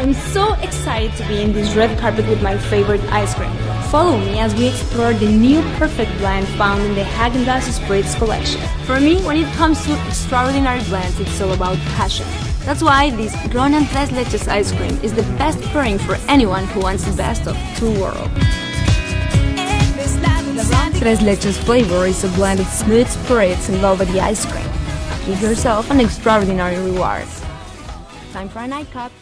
I'm so excited to be in this red carpet with my favorite ice cream. Follow me as we explore the new perfect blend found in the Haagen-Dazs Spirits collection. For me, when it comes to extraordinary blends, it's all about passion. That's why this Ronan Tres Leches ice cream is the best pairing for anyone who wants the best of two worlds. Tres Leches flavor is a blend of smooth spirits and velvety ice cream. Give yourself an extraordinary reward. Time for a nightcap.